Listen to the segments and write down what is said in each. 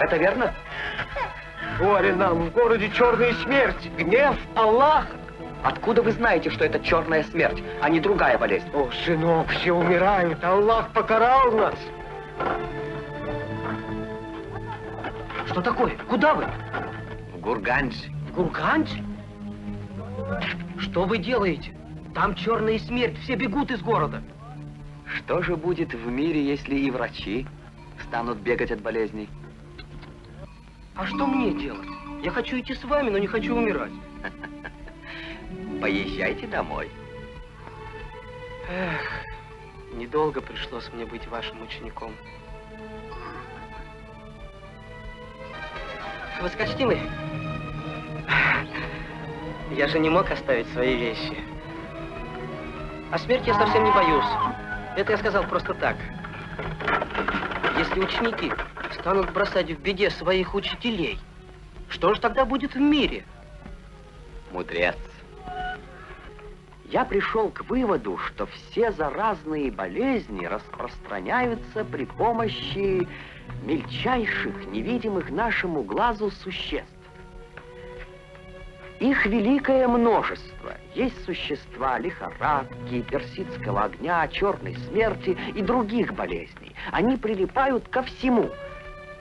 это верно? Горе нам, в городе черная смерть, гнев Аллаха. Откуда вы знаете, что это черная смерть, а не другая болезнь? О, сынок, все умирают, Аллах покарал нас. Что такое? Куда вы? В Гурганч. В Гурганч? Что вы делаете? Там черная смерть, все бегут из города. Что же будет в мире, если и врачи станут бегать от болезней? А что мне делать? Я хочу идти с вами, но не хочу умирать. Поезжайте домой. Эх, недолго пришлось мне быть вашим учеником. Воскочтимый, я же не мог оставить свои вещи. А смерти я совсем не боюсь. Это я сказал просто так. Если ученики станут бросать в беде своих учителей, что же тогда будет в мире? Мудрец. Я пришел к выводу, что все заразные болезни распространяются при помощи мельчайших, невидимых нашему глазу существ. Их великое множество. Есть существа лихорадки, персидского огня, черной смерти и других болезней. Они прилипают ко всему.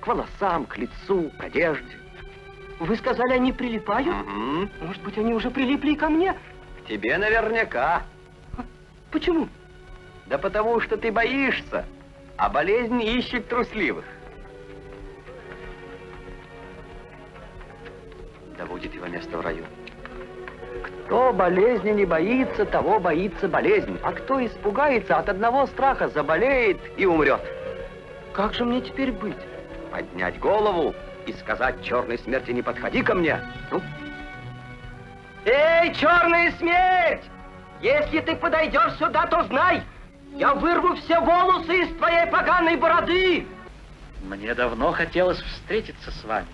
К волосам, к лицу, к одежде. Вы сказали, они прилипают? Угу. Может быть, они уже прилипли и ко мне? К тебе наверняка. Почему? Да потому что ты боишься, а болезнь ищет трусливых. Да будет его место в раю. Кто болезни не боится, того боится болезнь. А кто испугается от одного страха, заболеет и умрет. Как же мне теперь быть? Поднять голову и сказать черной смерти не подходи ко мне. Ну? Эй, черная смерть! Если ты подойдешь сюда, то знай, я вырву все волосы из твоей поганой бороды. Мне давно хотелось встретиться с вами.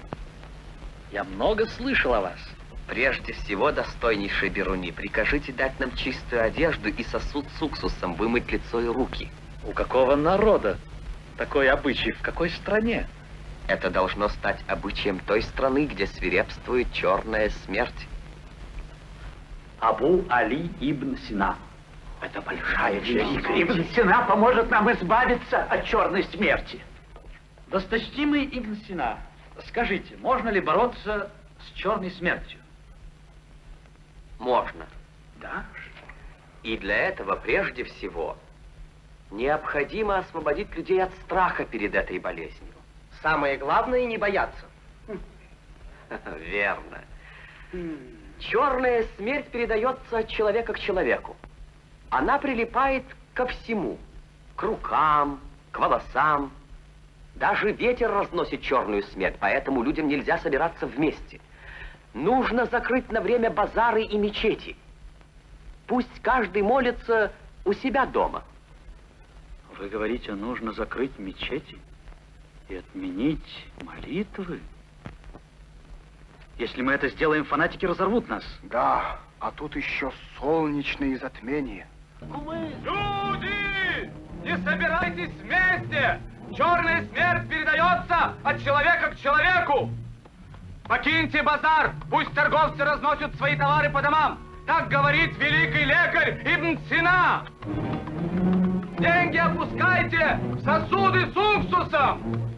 Я много слышал о вас. Прежде всего, достойнейший Беруни, прикажите дать нам чистую одежду и сосуд с уксусом, вымыть лицо и руки. У какого народа такой обычай? В какой стране? Это должно стать обычаем той страны, где свирепствует черная смерть. Абу Али ибн Сина. Это большая честь. Ибн Сина поможет нам избавиться от черной смерти. Досточтимый Ибн Сина, скажите, можно ли бороться с черной смертью? Можно. Да? И для этого прежде всего необходимо освободить людей от страха перед этой болезнью. Самое главное не бояться. Верно. Черная смерть передается от человека к человеку. Она прилипает ко всему. К рукам, к волосам. Даже ветер разносит черную смерть, поэтому людям нельзя собираться вместе. Нужно закрыть на время базары и мечети. Пусть каждый молится у себя дома. Вы говорите, нужно закрыть мечети и отменить молитвы? Если мы это сделаем, фанатики разорвут нас. Да, а тут еще солнечные затмения. Люди! Не собирайтесь вместе! Черная смерть передается от человека к человеку! Покиньте базар! Пусть торговцы разносят свои товары по домам! Так говорит великий лекарь Ибн Сина! Деньги опускайте в сосуды с уксусом!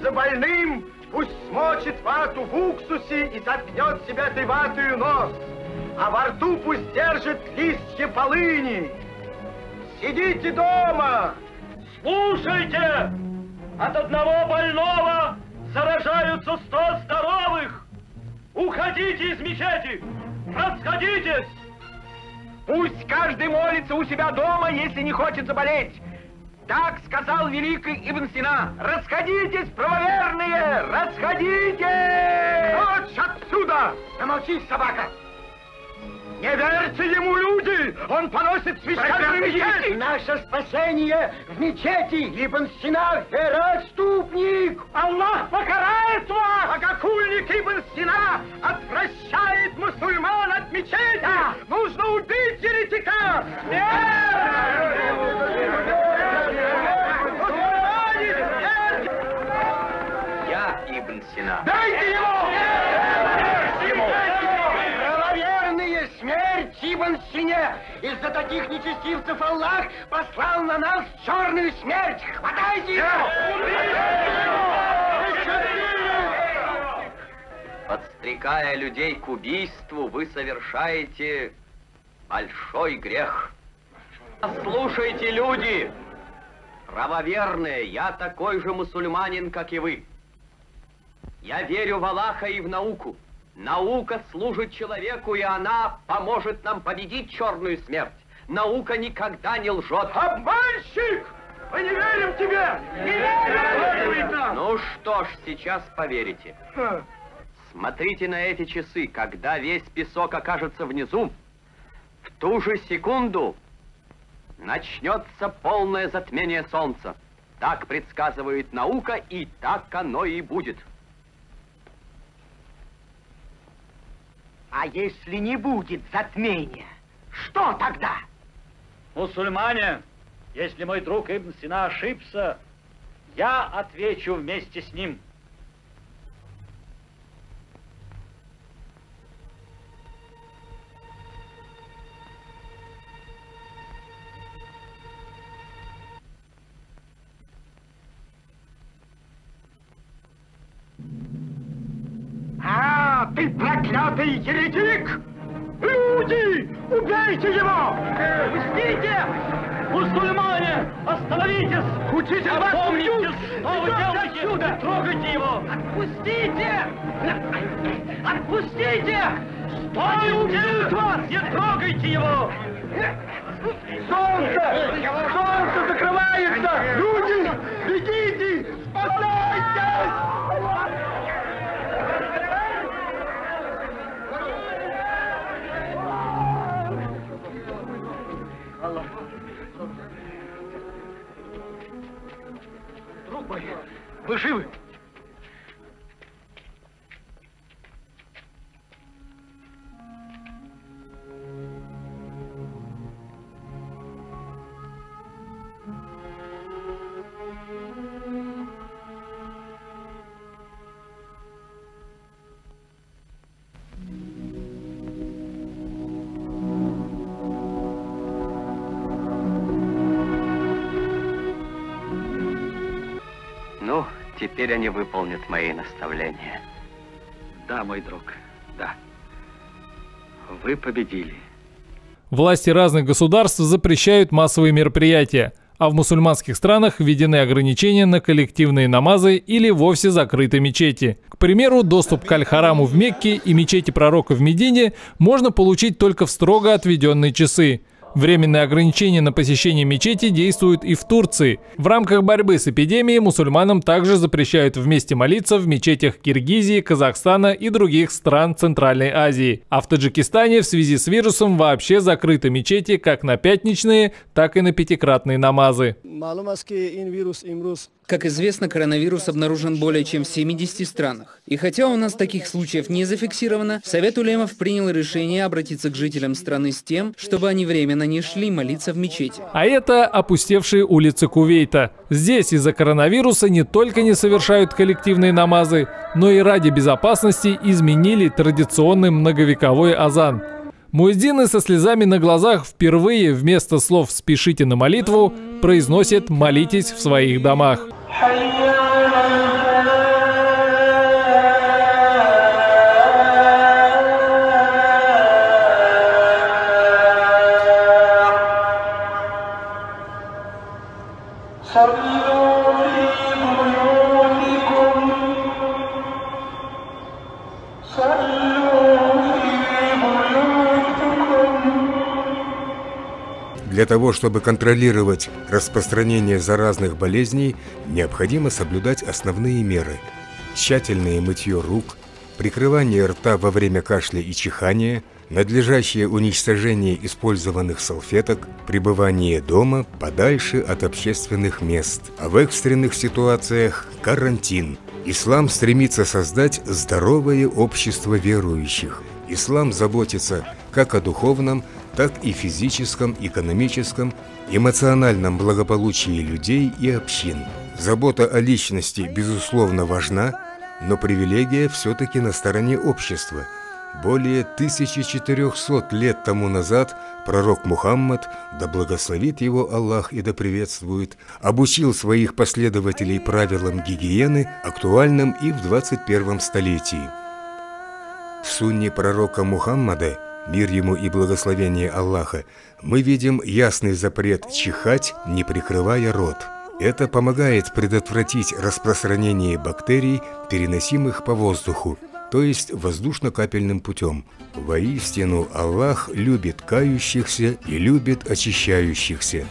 За больным, пусть смочит вату в уксусе и заткнет себя этой ватою нос, а во рту пусть держит листья полыни. Сидите дома! Слушайте! От одного больного заражаются сто здоровых! Уходите из мечети! Расходитесь! Пусть каждый молится у себя дома, если не хочет заболеть. Так сказал великий Ибн Сина. Расходитесь, правоверные! Расходитесь! Прочь отсюда! Замолчи, собака! Не верьте ему, люди! Он поносит священную мечеть! Наше спасение в мечети! Ибн Сина вероотступник. Аллах покарает вас! Богокульник Ибн Сина отвращает мусульман от мечети! Да. Нужно убить еретика! Смерть! Дайте его! Смерть ему! Правоверные, смерть Ибн Сине! Из-за таких нечестивцев Аллах послал на нас черную смерть! Хватайте его! Подстрекая людей к убийству, вы совершаете большой грех. Слушайте, люди! Правоверные, я такой же мусульманин, как и вы. Я верю в Аллаха и в науку. Наука служит человеку, и она поможет нам победить черную смерть. Наука никогда не лжет. Обманщик! Мы не верим тебе! Не верим! Ну что ж, сейчас поверите. Смотрите на эти часы. Когда весь песок окажется внизу, в ту же секунду начнется полное затмение Солнца. Так предсказывает наука, и так оно и будет. А если не будет затмения, что тогда? Мусульмане, если мой друг Ибн Сина ошибся, я отвечу вместе с ним. Ты проклятый еретик! Люди, убейте его! Пустите! Мусульмане, остановитесь! Учитель вас Опомнитесь, убьют! что вы делаете? отсюда! Не трогайте его! Отпустите! Отпустите! Они убьют вас! Не трогайте его! Солнце! Солнце закрывается! Люди, бегите! Спасайтесь! Вы живы? Теперь они выполнят мои наставления. Да, мой друг, да. Вы победили. Власти разных государств запрещают массовые мероприятия, а в мусульманских странах введены ограничения на коллективные намазы или вовсе закрыты мечети. К примеру, доступ к Аль-Хараму в Мекке и мечети пророка в Медине можно получить только в строго отведенные часы. Временные ограничения на посещение мечети действуют и в Турции. В рамках борьбы с эпидемией мусульманам также запрещают вместе молиться в мечетях Киргизии, Казахстана и других стран Центральной Азии. А в Таджикистане в связи с вирусом вообще закрыты мечети как на пятничные, так и на пятикратные намазы. Как известно, коронавирус обнаружен более чем в 70 странах. И хотя у нас таких случаев не зафиксировано, Совет Улемов принял решение обратиться к жителям страны с тем, чтобы они временно не шли молиться в мечети. А это опустевшие улицы Кувейта. Здесь из-за коронавируса не только не совершают коллективные намазы, но и ради безопасности изменили традиционный многовековой азан. Муэдзины со слезами на глазах впервые вместо слов «спешите на молитву» произносят «молитесь в своих домах». Для того, чтобы контролировать распространение заразных болезней, необходимо соблюдать основные меры. Тщательное мытье рук, прикрывание рта во время кашля и чихания, надлежащее уничтожение использованных салфеток, пребывание дома подальше от общественных мест, а в экстренных ситуациях – карантин. Ислам стремится создать здоровое общество верующих. Ислам заботится как о духовном, так и физическом, экономическом, эмоциональном благополучии людей и общин. Забота о личности, безусловно, важна, но привилегия все-таки на стороне общества. Более 1400 лет тому назад пророк Мухаммад, да благословит его Аллах и да приветствует, обучил своих последователей правилам гигиены, актуальным и в 21 столетии. В сунне пророка Мухаммада, мир ему и благословение Аллаха, мы видим ясный запрет чихать, не прикрывая рот. Это помогает предотвратить распространение бактерий, переносимых по воздуху, то есть воздушно-капельным путем. Воистину, Аллах любит кающихся и любит очищающихся.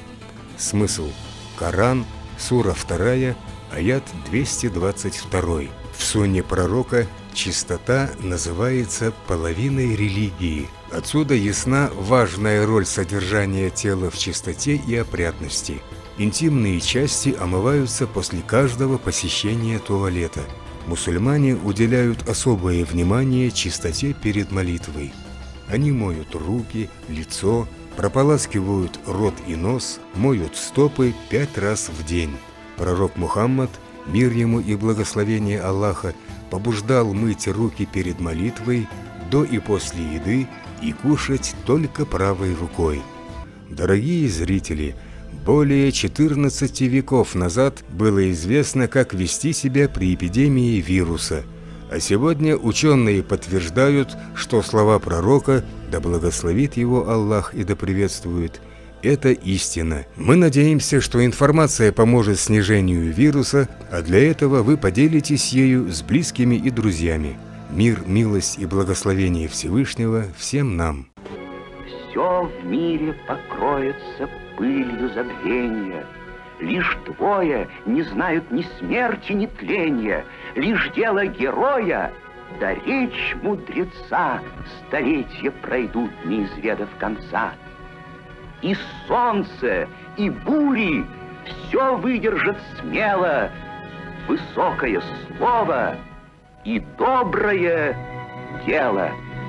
Смысл. Коран, сура 2, аят 222. В сунне пророка чистота называется половиной религии. Отсюда ясна важная роль содержания тела в чистоте и опрятности. Интимные части омываются после каждого посещения туалета. Мусульмане уделяют особое внимание чистоте перед молитвой. Они моют руки, лицо, прополаскивают рот и нос, моют стопы пять раз в день. Пророк Мухаммад, мир ему и благословение Аллаха, побуждал мыть руки перед молитвой, до и после еды и кушать только правой рукой. Дорогие зрители, более 14 веков назад было известно, как вести себя при эпидемии вируса, а сегодня ученые подтверждают, что слова пророка, да благословит его Аллах и да приветствует, это истина. Мы надеемся, что информация поможет снижению вируса, а для этого вы поделитесь ею с близкими и друзьями. Мир, милость и благословение Всевышнего всем нам. Все в мире покроется пылью забвения. Лишь двое не знают ни смерти, ни тления. Лишь дело героя, да речь мудреца Столетия пройдут, не изведав конца. И солнце, и бури все выдержат смело. Высокое слово — и доброе дело.